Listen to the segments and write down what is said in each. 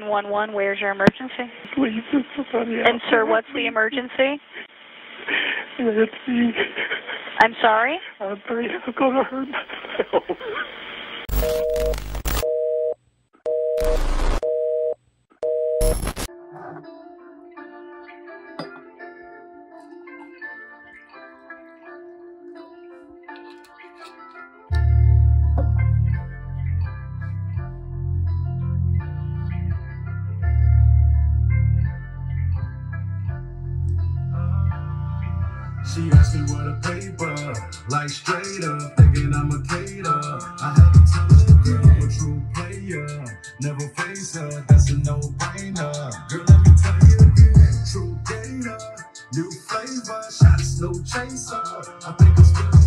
911, where's your emergency? Please, it's somebody And sir, what's the emergency? Nancy, I'm sorry? I'm afraid I'm gonna hurt myself. me what a paper, like straight up, thinking I'm a cater. I had to tell her, girl, I'm a true player. Never face her, that's a no-brainer. Girl, let me tell you again, true gator, new flavor, shots, no chaser. I think I'm spilling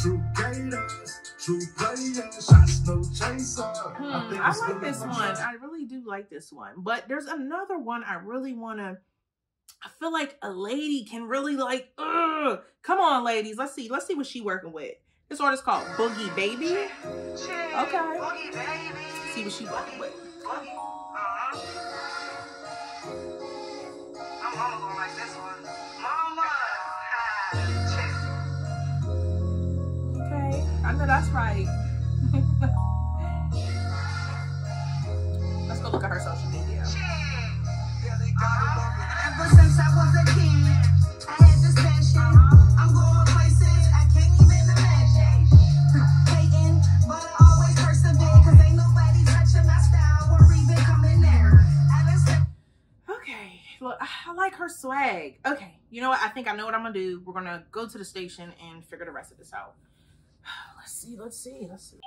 True gators, true players, shots, no chaser. Hmm, I I'm like this one. I really do like this one. But there's another one I really want to. I feel like a lady can really like. Ugh. Come on, ladies. Let's see. Let's see what she working with. This artist called Boogie Baby. Okay. See what she working with. Boogie. Uh -huh. I'm all going like this one. Mama. Okay. I know that's right. Let's go look at her social like her swag. Okay, you know what? I think I know what I'm gonna do. We're gonna go to the station and figure the rest of this out. Let's see, let's see, let's see.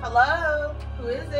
Hello? Who is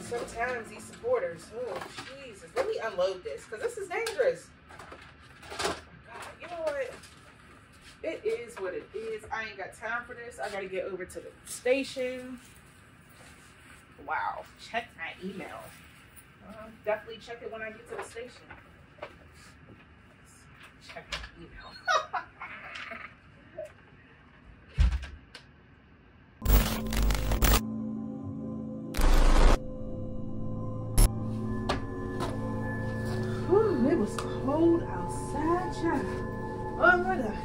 Sometimes these supporters, oh, Jesus. Let me unload this, because this is dangerous. God, you know what? It is what it is. I ain't got time for this. I gotta get over to the station. Wow. Check my email. Uh, definitely check it when I get to the station. Check my email. cold outside, child. Oh my god.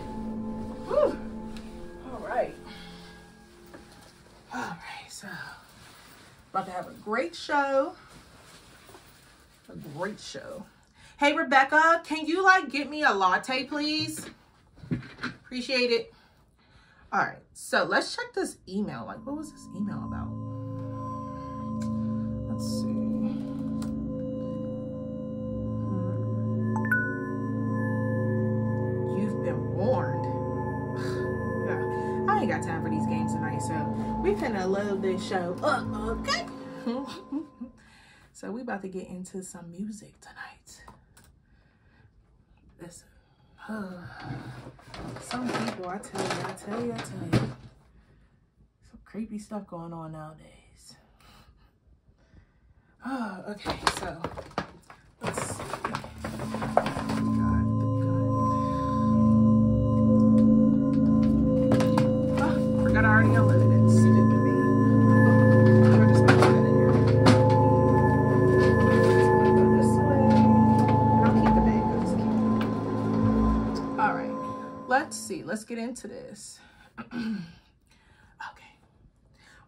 Whew. All right. All right, so about to have a great show. A great show. Hey Rebecca, can you like get me a latte, please? Appreciate it. All right, so let's check this email. Like, what was this email about? Let's see. Ain't got time for these games tonight, so we finna load this show up, okay? so we about to get into some music tonight. Listen. Uh, some people, I tell you, I tell you, I tell you. Some creepy stuff going on nowadays. Oh, okay, so let's see. All right, let's see. Let's get into this.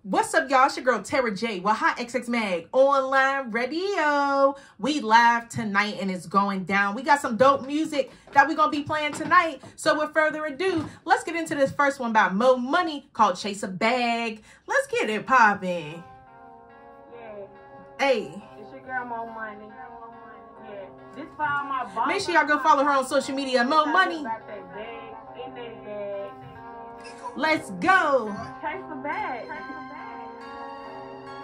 What's up, y'all? It's your girl, Tara J. Well, hi, XX Mag Online Radio. We live tonight and it's going down. We got some dope music that we're going to be playing tonight. So, with further ado, let's get into this first one by Mo Money called Chase a Bag. Let's get it popping. Hey. It's your girl Mo Money. Yeah. This all my boss. Make sure y'all go follow her on social media. Mo Money. Got that bag in that bag. Let's go. Chase the bag.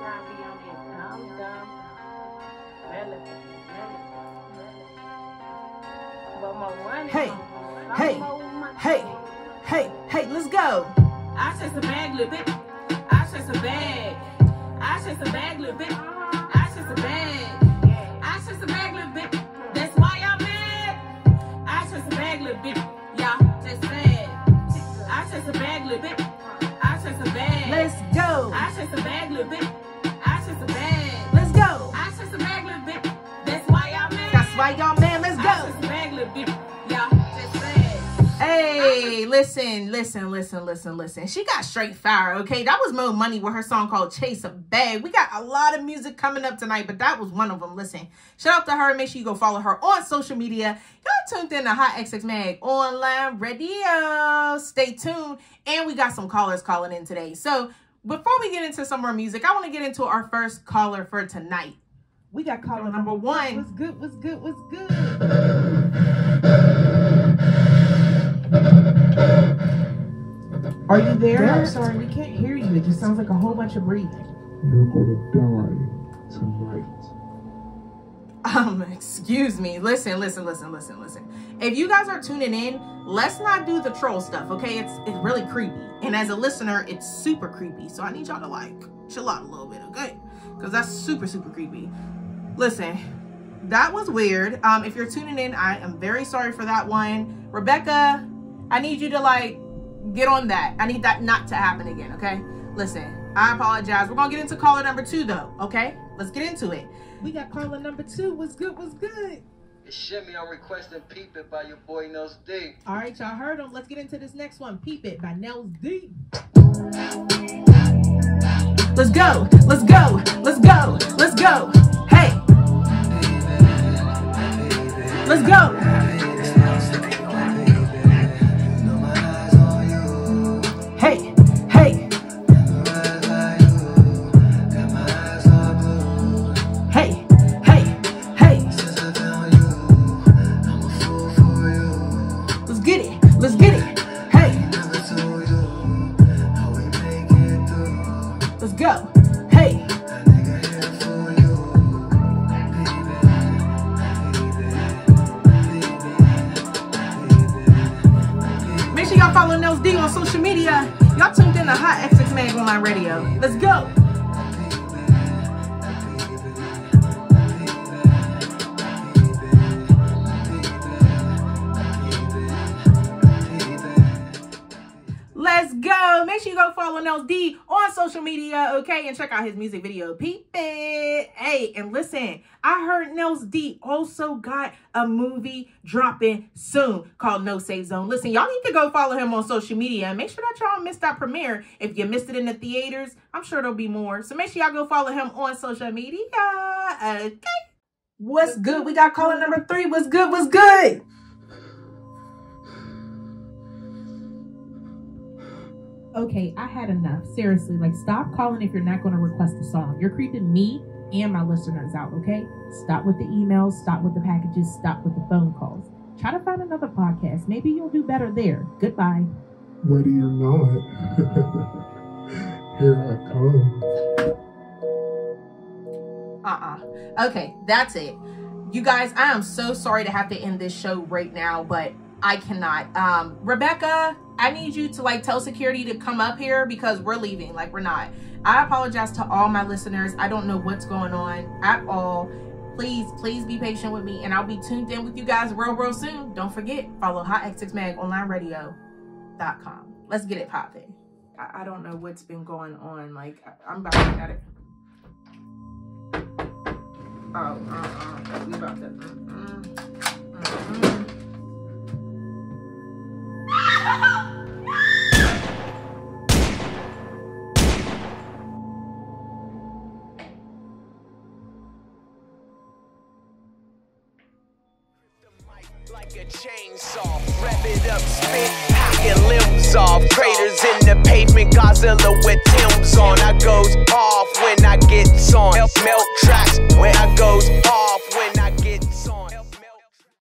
Y'all be dumb, dumb. Relevant, relevant. But Mo Money. Hey, hey, Hey, hey, hey, let's go. I chase a bag, little bit. I chase a bag. I chase a bag, little bit. I chase a bag. Listen, listen, listen, listen, listen. She got straight fire, okay? That was Mo Money with her song called Chase a Bag. We got a lot of music coming up tonight, but that was one of them. Listen, shout out to her. Make sure you go follow her on social media. Y'all tuned in to Hot XX Mag online radio. Stay tuned. And we got some callers calling in today. So before we get into some more music, I want to get into our first caller for tonight. We got caller number one. What's good? What's good? What's good? Are you there? I'm sorry, we can't hear you. It just sounds like a whole bunch of breathing. You're gonna die tonight. Um, excuse me. Listen, listen, listen, listen, listen. If you guys are tuning in, let's not do the troll stuff, okay? It's it's really creepy. And as a listener, it's super creepy. So I need y'all to like chill out a little bit, okay? Because that's super, super creepy. Listen, that was weird. Um, if you're tuning in, I am very sorry for that one. Rebecca, I need you to like get on that. I need that not to happen again, okay? Listen, I apologize. We're gonna get into caller number two though, okay? Let's get into it. We got caller number two. What's good? What's good? It's Shimmy, I'm requesting Peep It by your boy Nels D. All right, y'all heard him. Let's get into this next one. Peep It by Nels D. Let's go. Let's go. Let's go. Let's go. Hey. Let's go. Hot XX Mag Online Radio. Let's go. Let's go. Make sure you go follow Nels D on social media, okay? And check out his music video, Peep It. Hey, and listen, I heard Nels D also got a movie dropping soon called No Safe Zone. Listen, y'all need to go follow him on social media and make sure that y'all missed that premiere. If you missed it in the theaters, I'm sure there'll be more. So make sure y'all go follow him on social media. Okay. What's good? We got caller number three. What's good? What's good? Okay, I had enough. Seriously, like stop calling if you're not going to request a song. You're creeping me and my listeners out, okay? Stop with the emails, stop with the packages, stop with the phone calls. Try to find another podcast. Maybe you'll do better there. Goodbye. Ready or not, here I come. Uh-uh. Okay, that's it. You guys, I am so sorry to have to end this show right now, but I cannot. Um, Rebecca, I need you to like tell security to come up here because we're leaving. Like we're not. I apologize to all my listeners. I don't know what's going on at all. Please, please be patient with me and I'll be tuned in with you guys real, real soon. Don't forget, follow Hot XX Mag online radio.com. Let's get it popping. I, I don't know what's been going on. Like I, I'm about to get it. Oh, uh-uh. We about to. Like a chainsaw, wrap it up, spit, hacking limbs off. Craters in the pavement, Godzilla with Tim's on. I goes off when I get on. Melt, melt trap